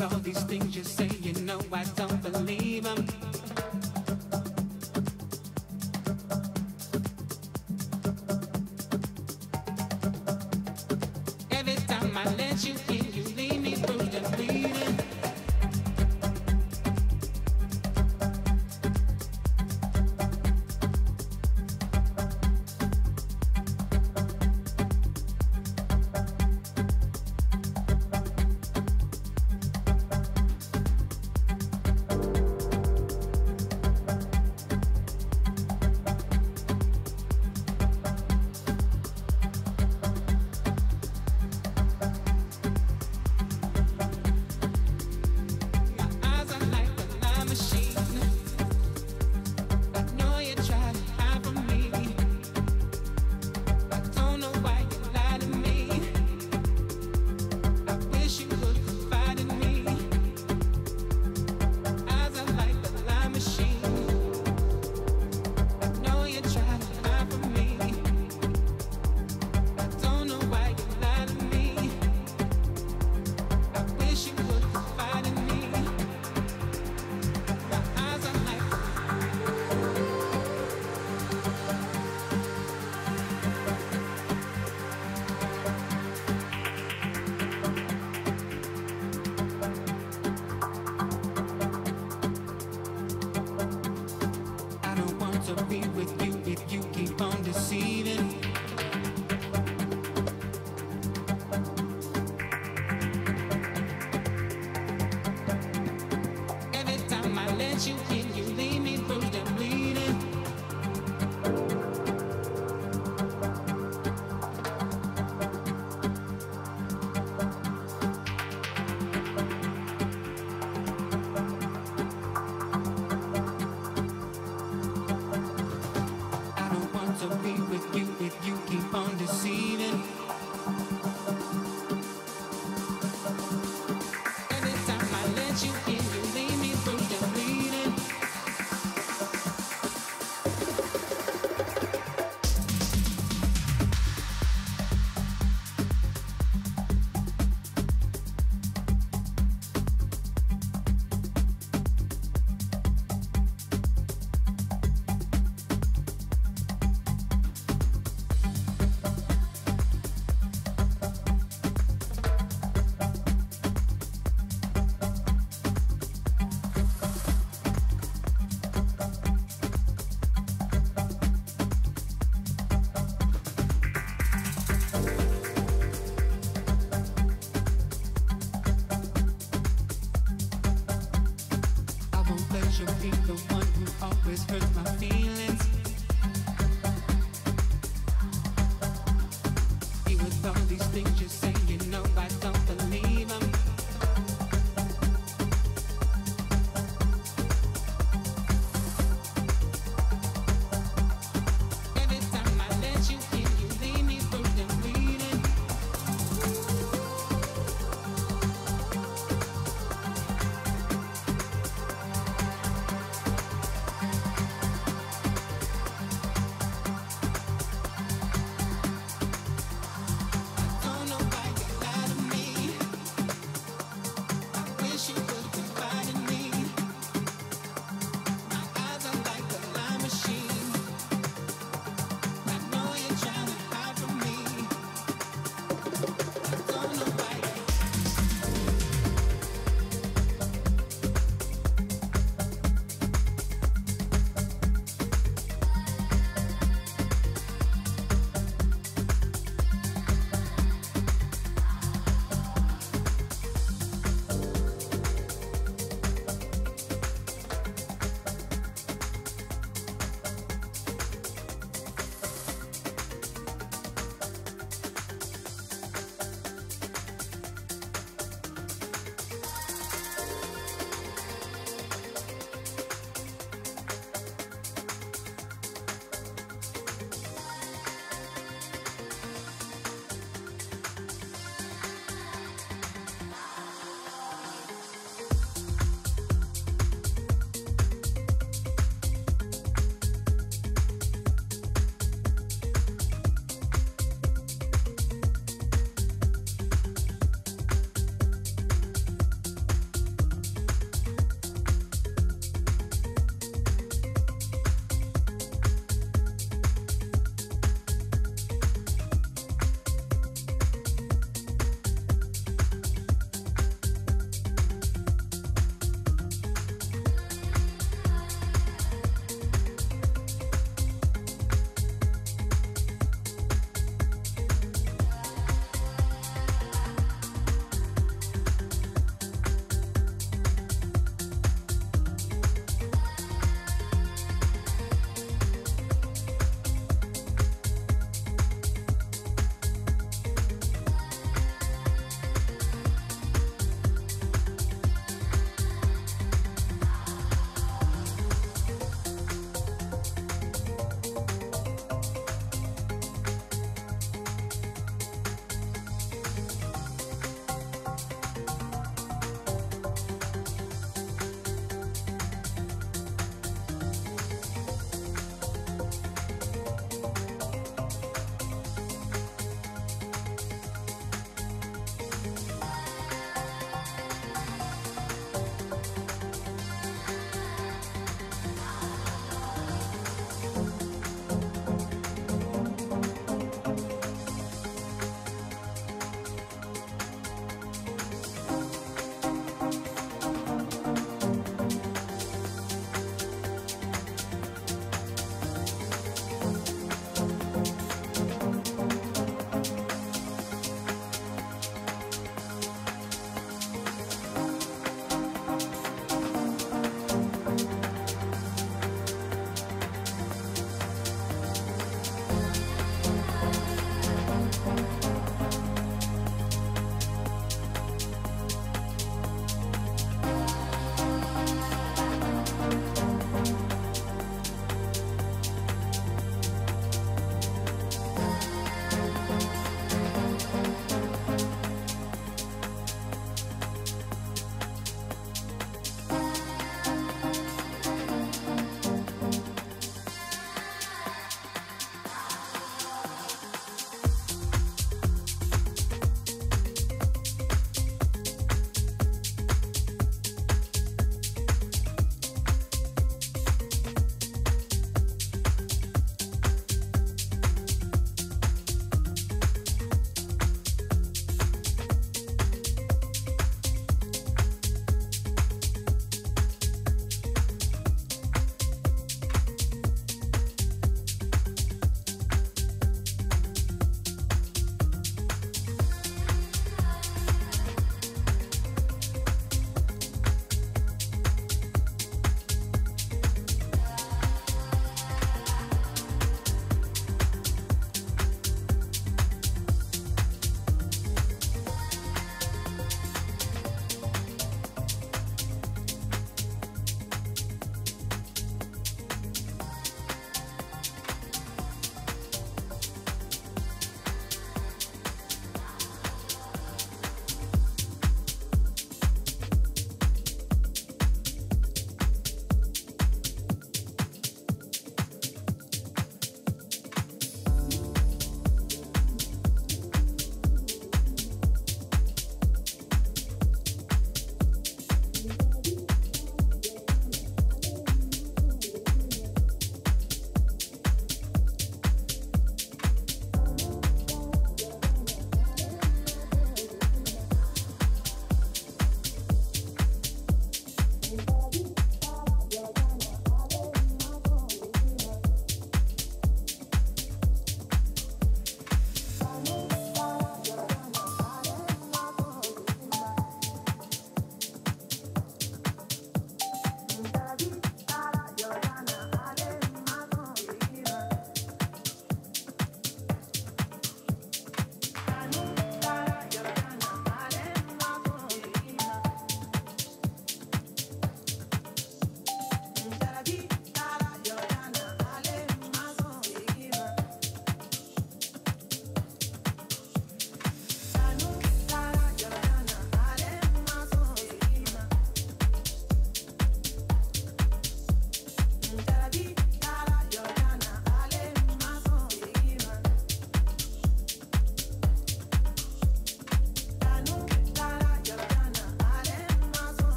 all these things you say, you know I don't believe them.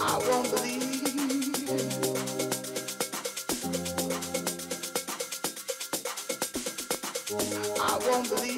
I won't believe.